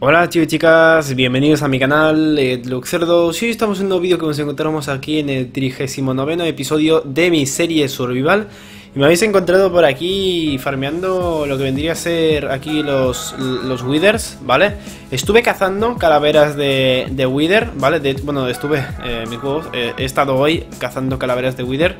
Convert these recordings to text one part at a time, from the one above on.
Hola chicos y chicas, bienvenidos a mi canal Luxerdo. Sí, estamos en un nuevo vídeo que nos encontramos aquí en el 39 episodio de mi serie Survival Y me habéis encontrado por aquí farmeando lo que vendría a ser aquí los, los Withers, ¿vale? Estuve cazando calaveras de, de Wither, ¿vale? De, bueno, estuve, eh, mis juegos, eh, he estado hoy cazando calaveras de Wither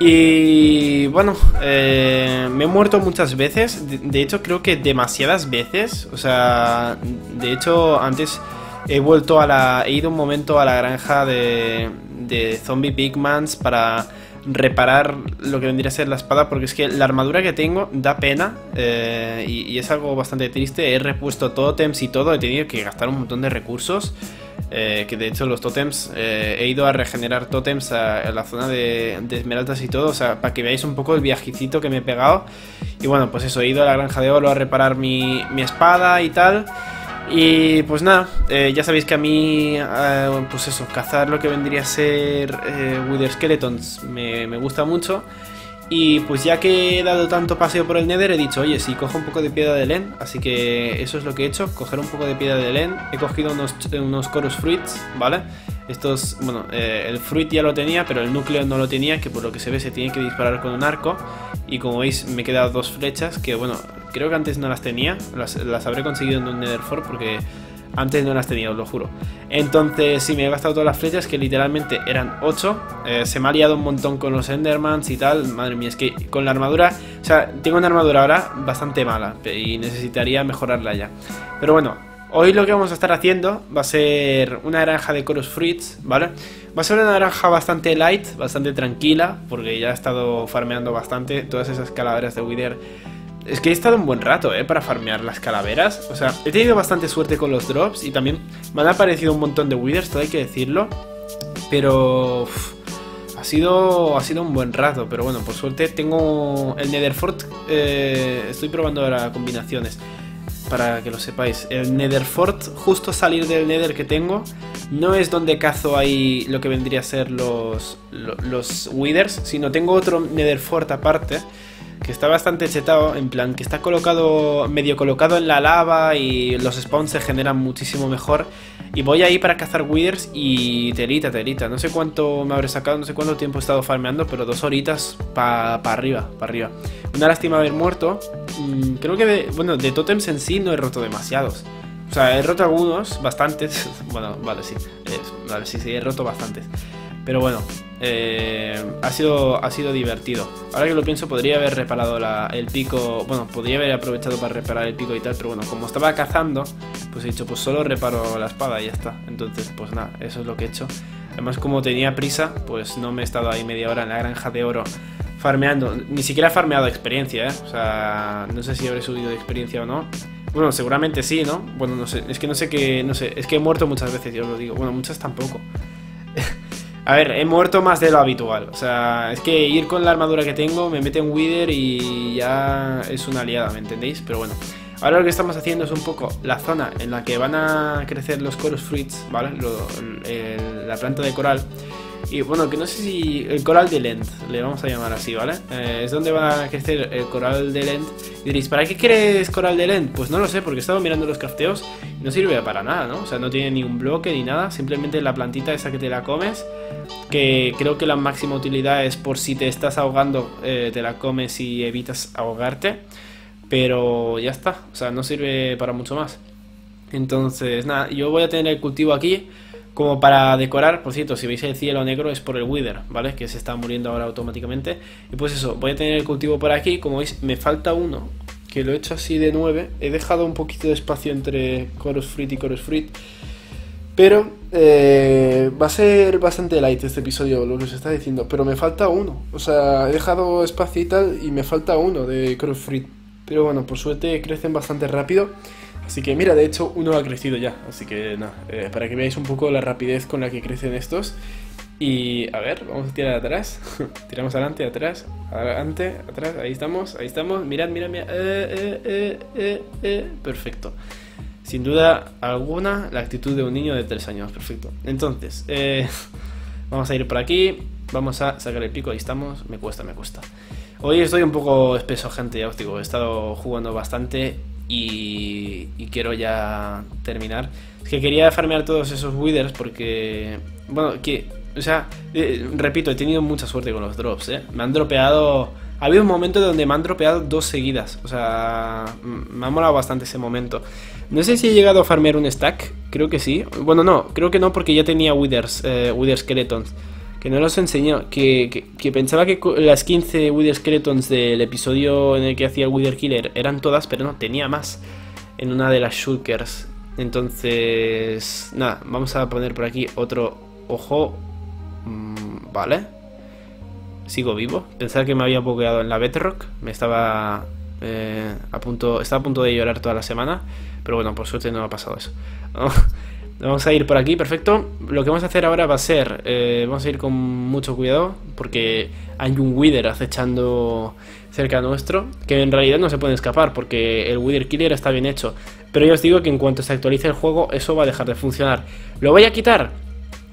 y bueno, eh, me he muerto muchas veces, de, hecho creo que demasiadas veces, o sea, de hecho antes he vuelto a la, he ido un momento a la granja de, de zombie pigmans para reparar lo que vendría a ser la espada porque es que la armadura que tengo da pena eh, y, es algo bastante triste. He repuesto totems y todo, he tenido que gastar un montón de recursos. Eh, que de hecho los totems, eh, he ido a regenerar totems a, la zona de, esmeraldas y todo, o sea, para que veáis un poco el viajecito que me he pegado. Y bueno, pues eso, he ido a la granja de oro a reparar mi, mi espada y tal. Y pues nada, eh, ya sabéis que a mí, pues eso, cazar lo que vendría a ser Wither Skeletons me, me gusta mucho. Y pues ya que he dado tanto paseo por el Nether, he dicho, oye, si cojo un poco de piedra de Len, así que eso es lo que he hecho, coger un poco de piedra de Len. He cogido unos, unos Chorus Fruits, ¿vale? Estos, bueno, eh, el Fruit ya lo tenía, pero el núcleo no lo tenía, que por lo que se ve se tiene que disparar con un arco. Y como veis, me he quedado dos flechas, que bueno, creo que antes no las tenía, las, las habré conseguido en un Nether Fort porque antes no las tenía, os lo juro. Entonces, sí, me he gastado todas las flechas, que literalmente eran 8. Eh, se me ha liado un montón con los Endermans y tal. Madre mía, es que con la armadura... O sea, tengo una armadura ahora bastante mala y necesitaría mejorarla ya. Pero bueno, hoy lo que vamos a estar haciendo va a ser una granja de Chorus Fruits, ¿vale? Va a ser una granja bastante light, bastante tranquila, porque ya he estado farmeando bastante todas esas calaveras de Wither es que he estado un buen rato, ¿eh? Para farmear las calaveras. O sea, he tenido bastante suerte con los drops y también me han aparecido un montón de withers, todo hay que decirlo. Pero... ha sido, ha sido un buen rato, pero bueno, por suerte tengo el Netherfort. Eh, estoy probando ahora combinaciones para que lo sepáis. El Netherfort, justo salir del Nether que tengo, no es donde cazo ahí lo que vendría a ser los, los, Withers, sino tengo otro Netherfort aparte que está bastante chetado, en plan que está colocado, medio colocado en la lava y los spawns se generan muchísimo mejor. Y voy ahí para cazar withers y telita, telita. No sé cuánto me habré sacado, no sé cuánto tiempo he estado farmeando, pero dos horitas para arriba, para arriba. Una lástima haber muerto. Mm, creo que, de, bueno, de totems en sí no he roto demasiados. O sea, he roto algunos, bastantes. bueno, vale, sí. vale, sí, sí, he roto bastantes. Pero bueno, eh, ha, sido, ha sido divertido. Ahora que lo pienso, podría haber reparado el pico. Bueno, podría haber aprovechado para reparar el pico y tal, pero bueno, como estaba cazando, pues he dicho, pues solo reparo la espada y ya está. Entonces, pues nada, eso es lo que he hecho. Además, como tenía prisa, pues no me he estado ahí media hora en la granja de oro farmeando. Ni siquiera he farmeado experiencia, ¿eh? O sea, no sé si habré subido de experiencia o no. Bueno, seguramente sí, ¿no? Bueno, no sé, es que no sé qué, no sé, es que he muerto muchas veces, yo os lo digo. Bueno, muchas tampoco. A ver, he muerto más de lo habitual. O sea, es que ir con la armadura que tengo me mete un Wither y ya es una aliada, ¿me entendéis? Pero bueno, ahora lo que estamos haciendo es un poco la zona en la que van a crecer los Chorus Fruits, ¿vale? la planta de coral. Y bueno, que no sé si el coral de Lent, le vamos a llamar así, ¿vale? Eh, es donde va a crecer el coral de Lent. Y diréis, ¿para qué quieres coral de Lent? Pues no lo sé, porque he estado mirando los crafteos y no sirve para nada, ¿no? O sea, no tiene ni un bloque ni nada, simplemente la plantita esa que te la comes, que creo que la máxima utilidad es por si te estás ahogando, eh, te la comes y evitas ahogarte. Pero ya está, o sea, no sirve para mucho más. Entonces, nada, yo voy a tener el cultivo aquí como para decorar, por cierto, si veis el cielo negro es por el Wither, ¿vale? Que se está muriendo ahora automáticamente. Y pues eso, voy a tener el cultivo por aquí. Como veis, me falta uno, que lo he hecho así de 9. He dejado un poquito de espacio entre Chorus Fruit y Chorus Fruit. Pero eh, va a ser bastante light este episodio, lo que se está diciendo. Pero me falta uno. O sea, he dejado espacio y tal, y me falta uno de Chorus Fruit. Pero bueno, por suerte crecen bastante rápido. Así que mira, de hecho uno ha crecido ya, así que nada, eh, para que veáis un poco la rapidez con la que crecen estos. Y a ver, vamos a tirar atrás, tiramos adelante, atrás, adelante, atrás, ahí estamos, ahí estamos, mirad, mirad, mirad, eh, eh, perfecto. Sin duda alguna, la actitud de un niño de 3 años, perfecto. Entonces, vamos a ir por aquí, vamos a sacar el pico, ahí estamos, me cuesta, me cuesta. Hoy estoy un poco espeso, gente, ya os digo, he estado jugando bastante y, quiero ya terminar. Es que quería farmear todos esos withers porque, bueno, que, o sea, eh, repito, he tenido mucha suerte con los drops, ¿eh? Me han dropeado... Ha habido un momento donde me han dropeado dos seguidas, o sea, me ha molado bastante ese momento. No sé si he llegado a farmear un stack, creo que sí. Bueno, no, creo que no porque ya tenía withers, eh, wither skeletons. Que no los enseñó, que, que, pensaba que las 15 wither skeletons del episodio en el que hacía el wither killer eran todas, pero no, tenía más en una de las shulkers. Entonces, nada, vamos a poner por aquí otro ojo. Mm, vale. Sigo vivo. Pensaba que me había bugueado en la Bedrock. Me estaba eh, a punto, estaba a punto de llorar toda la semana. Pero bueno, por suerte no ha pasado eso. Vamos a ir por aquí, perfecto. Lo que vamos a hacer ahora va a ser, eh, vamos a ir con mucho cuidado, porque hay un Wither acechando cerca nuestro, que en realidad no se puede escapar, porque el Wither Killer está bien hecho. Pero yo os digo que en cuanto se actualice el juego, eso va a dejar de funcionar. ¿Lo voy a quitar?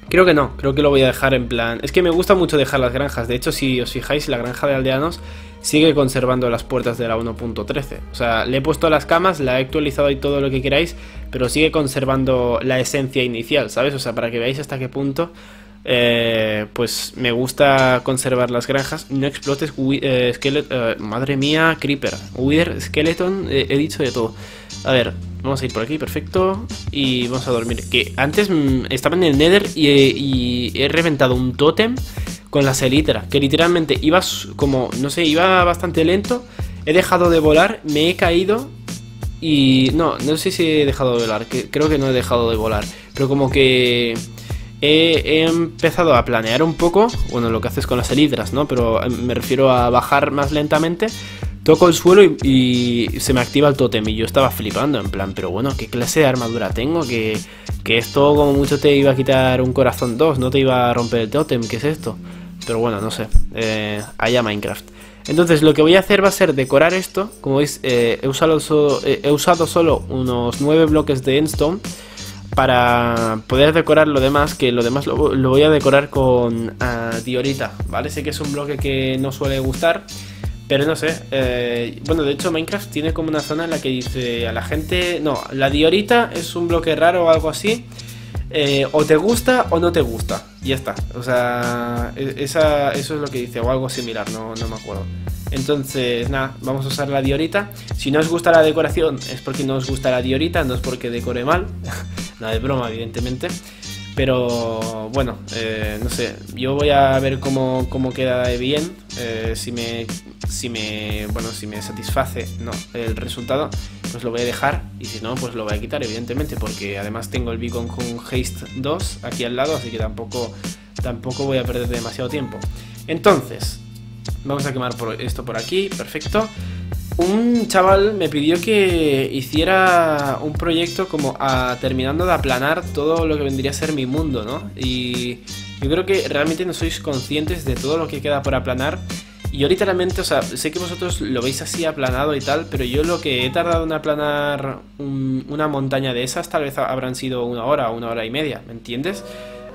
Creo que no, creo que lo voy a dejar en plan... Es que me gusta mucho dejar las granjas, de hecho si os fijáis, la granja de aldeanos sigue conservando las puertas de la 1.13. O sea, le he puesto las camas, la he actualizado y todo lo que queráis, pero sigue conservando la esencia inicial, ¿sabes? O sea, para que veáis hasta qué punto... Eh, pues me gusta conservar las granjas. No explotes eh, eh, madre mía, Creeper. Wither, Skeleton, he dicho de todo. A ver, vamos a ir por aquí, perfecto. Y vamos a dormir. Que antes mm, estaba en el Nether y, he reventado un tótem con la selitra. Que literalmente iba como, no sé, iba bastante lento. He dejado de volar, me he caído. Y no, no sé si he dejado de volar. Que, creo que no he dejado de volar. Pero como que he, empezado a planear un poco. Bueno, lo que haces con las elitras, ¿no? Pero em, me refiero a bajar más lentamente Toco el suelo y, se me activa el tótem y yo estaba flipando en plan, pero bueno, ¿qué clase de armadura tengo? Que, esto como mucho te iba a quitar un corazón 2, no te iba a romper el tótem, ¿qué es esto? Pero bueno, no sé, eh, allá Minecraft. Entonces lo que voy a hacer va a ser decorar esto, como veis eh, he, usado eh, he usado solo unos 9 bloques de endstone para poder decorar lo demás, que lo demás lo, voy a decorar con ah, diorita, ¿vale? Sé que es un bloque que no suele gustar, pero no sé, bueno, de hecho Minecraft tiene como una zona en la que dice a la gente, no, la diorita es un bloque raro o algo así, eh, o te gusta o no te gusta, y ya está. O sea, e, esa, eso es lo que dice, o algo similar, no, no me acuerdo. Entonces, nada, vamos a usar la diorita. Si no os gusta la decoración es porque no os gusta la diorita, no es porque decore mal. nada de broma, evidentemente. Pero bueno, eh, no sé, yo voy a ver cómo, cómo queda bien, eh, si me si me bueno si me satisface no el resultado pues lo voy a dejar y si no pues lo voy a quitar evidentemente porque además tengo el beacon con haste 2 aquí al lado así que tampoco tampoco voy a perder demasiado tiempo entonces vamos a quemar esto por aquí perfecto un chaval me pidió que hiciera un proyecto como a, terminando de aplanar todo lo que vendría a ser mi mundo, ¿no? Y yo creo que realmente no sois conscientes de todo lo que queda por aplanar. Yo literalmente, o sea, sé que vosotros lo veis así aplanado y tal, pero yo lo que he tardado en aplanar una montaña de esas tal vez habrán sido una hora o una hora y media, ¿me entiendes?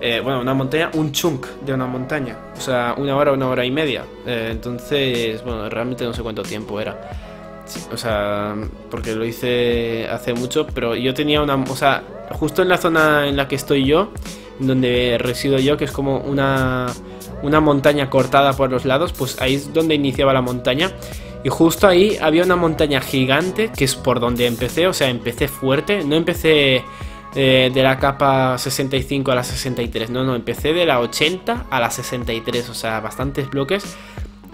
Eh, bueno, una montaña, un chunk de una montaña. O sea, una hora, una hora y media. Eh, entonces, bueno, realmente no sé cuánto tiempo era. o sea, porque lo hice hace mucho, pero yo tenía una... O sea, justo en la zona en la que estoy yo, donde resido yo, que es como una, una montaña cortada por los lados, pues ahí es donde iniciaba la montaña. Y justo ahí había una montaña gigante, que es por donde empecé, o sea, empecé fuerte, no empecé eh, de la capa 65 a la 63. No, no, empecé de la 80 a la 63, o sea, bastantes bloques.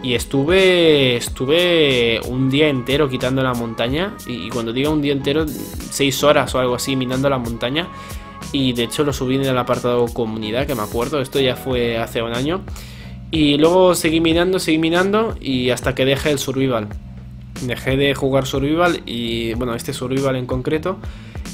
Y estuve estuve un día entero quitando la montaña. Y, cuando digo un día entero, 6 horas o algo así minando la montaña. Y de hecho lo subí en el apartado comunidad, que me acuerdo. Esto ya fue hace un año. Y luego seguí minando, seguí minando. Y hasta que dejé el survival. Dejé de jugar survival y, bueno, este survival en concreto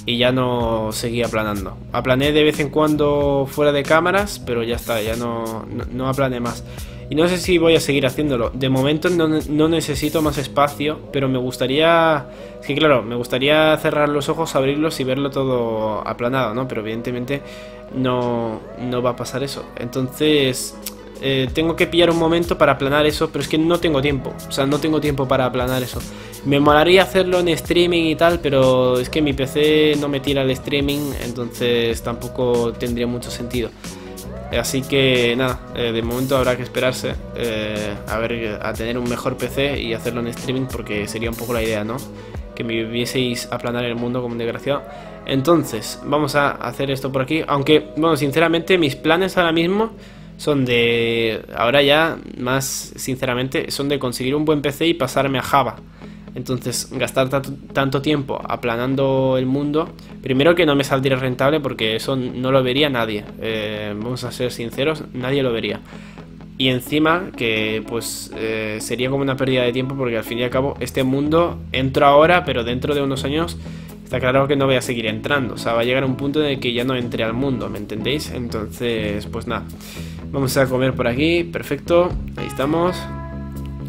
y ya no seguía aplanando. Aplané de vez en cuando fuera de cámaras, pero ya está, ya no, no, aplané más. Y no sé si voy a seguir haciéndolo. De momento no, necesito más espacio, pero me gustaría... Es que claro, me gustaría cerrar los ojos, abrirlos y verlo todo aplanado, ¿no? Pero evidentemente no, no va a pasar eso. Entonces, eh, tengo que pillar un momento para aplanar eso, pero es que no tengo tiempo. O sea, no tengo tiempo para aplanar eso. Me molaría hacerlo en streaming y tal, pero es que mi PC no me tira el streaming, entonces tampoco tendría mucho sentido. Así que nada, eh, de momento habrá que esperarse eh, a ver a tener un mejor PC y hacerlo en streaming porque sería un poco la idea, ¿no? Que me vieseis aplanar el mundo como un desgraciado. Entonces, vamos a hacer esto por aquí. Aunque, bueno, sinceramente, mis planes ahora mismo son de... Ahora ya, más sinceramente, son de conseguir un buen PC y pasarme a Java. Entonces, gastar tanto tiempo aplanando el mundo, primero que no me saldría rentable porque eso no lo vería nadie. Eh, vamos a ser sinceros, nadie lo vería. Y encima que pues eh, sería como una pérdida de tiempo porque al fin y al cabo este mundo entro ahora, pero dentro de unos años está claro que no voy a seguir entrando. O sea, va a llegar un punto en el que ya no entre al mundo, ¿me entendéis? Entonces, pues nada. Vamos a comer por aquí, perfecto, ahí estamos.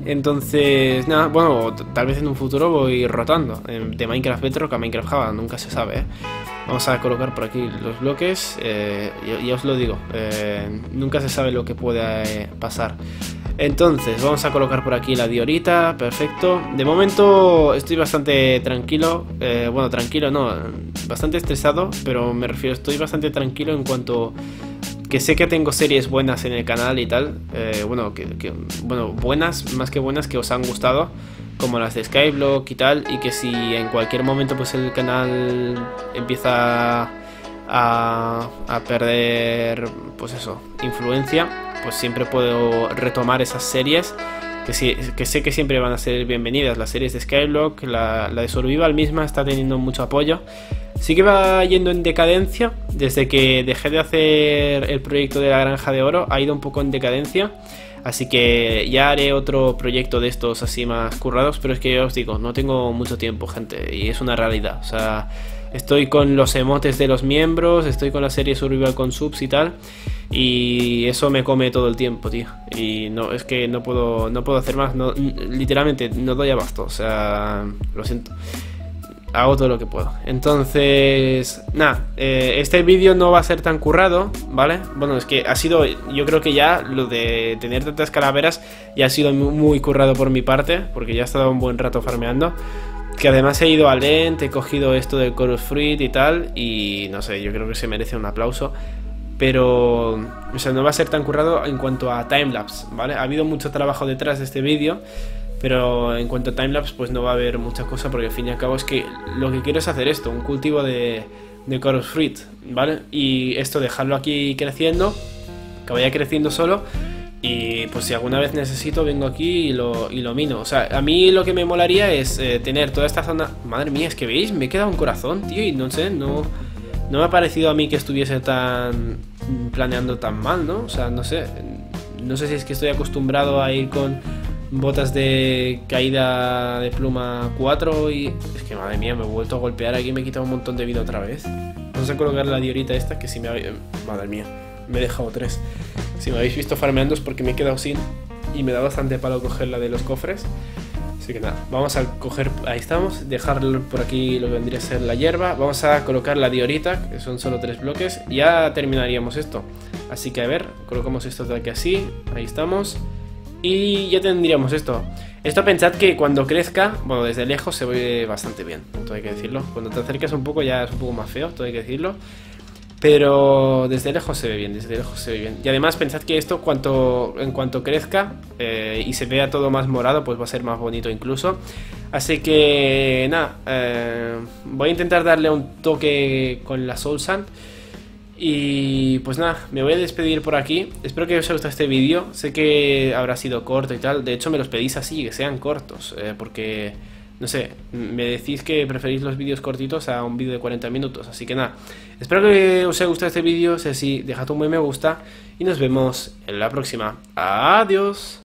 Entonces, nada, bueno, tal vez en un futuro voy rotando de Minecraft Bedrock a Minecraft Java, nunca se sabe, ¿eh? Vamos a colocar por aquí los bloques, eh, ya, os lo digo, eh, nunca se sabe lo que puede pasar. Entonces, vamos a colocar por aquí la diorita, perfecto. De momento estoy bastante tranquilo, bueno, tranquilo no, bastante estresado, pero me refiero, estoy bastante tranquilo en cuanto que sé que tengo series buenas en el canal y tal, eh, bueno, que, bueno, buenas, más que buenas, que os han gustado, como las de Skyblock y tal, y que si en cualquier momento pues el canal empieza a, a perder, pues eso, influencia, pues siempre puedo retomar esas series que, sé que siempre van a ser bienvenidas. Las series de Skyblock, la, la de Survival misma está teniendo mucho apoyo. Sí que va yendo en decadencia. Desde que dejé de hacer el proyecto de la granja de oro, ha ido un poco en decadencia. Así que ya haré otro proyecto de estos así más currados. Pero es que ya os digo, no tengo mucho tiempo, gente. Y es una realidad. O sea, estoy con los emotes de los miembros, estoy con la serie Survival con subs y tal. Y eso me come todo el tiempo, tío. Y no, es que no puedo, no puedo hacer más. No, literalmente no doy abasto. O sea, lo siento hago todo lo que puedo. Entonces, nada, eh, este vídeo no va a ser tan currado, ¿vale? Bueno, es que ha sido, yo creo que ya lo de tener tantas calaveras ya ha sido muy, currado por mi parte, porque ya he estado un buen rato farmeando. Que además he ido a Lent, he cogido esto del Chorus Fruit y tal, y no sé, yo creo que se merece un aplauso. Pero, o sea, no va a ser tan currado en cuanto a timelapse, ¿vale? Ha habido mucho trabajo detrás de este vídeo. Pero en cuanto a timelapse, pues no va a haber mucha cosa porque al fin y al cabo es que lo que quiero es hacer esto, un cultivo de, de Chorus Fruit, ¿vale? Y esto dejarlo aquí creciendo, que vaya creciendo solo. Y pues si alguna vez necesito, vengo aquí y lo, y lo mino. O sea, a mí lo que me molaría es eh, tener toda esta zona... Madre mía, es que veis, me he quedado un corazón, tío, y no sé, no... No me ha parecido a mí que estuviese tan... planeando tan mal, ¿no? O sea, no sé... No sé si es que estoy acostumbrado a ir con botas de caída de pluma 4 y... Es que madre mía, me he vuelto a golpear aquí me he quitado un montón de vida otra vez. Vamos a colocar la diorita esta que si me habéis... Madre mía, me he dejado tres. Si me habéis visto farmeando es porque me he quedado sin y me da bastante palo coger la de los cofres. Así que nada, vamos a coger, ahí estamos, dejar por aquí lo que vendría a ser la hierba. Vamos a colocar la diorita, que son solo tres bloques, ya terminaríamos esto. Así que a ver, colocamos esto de aquí así, ahí estamos. Y ya tendríamos esto. Esto pensad que cuando crezca, bueno, desde lejos se ve bastante bien, todo hay que decirlo. Cuando te acercas un poco ya es un poco más feo, todo hay que decirlo. Pero desde lejos se ve bien, desde lejos se ve bien. Y además pensad que esto cuanto, en cuanto crezca eh, y se vea todo más morado, pues va a ser más bonito incluso. Así que nada, eh, voy a intentar darle un toque con la Soul Sand. Y pues nada, me voy a despedir por aquí. Espero que os haya gustado este vídeo. Sé que habrá sido corto y tal. De hecho, me los pedís así, que sean cortos. Eh, porque, no sé, me decís que preferís los vídeos cortitos a un vídeo de 40 minutos. Así que nada, espero que os haya gustado este vídeo. Si así, dejad un buen me gusta. Y nos vemos en la próxima. Adiós.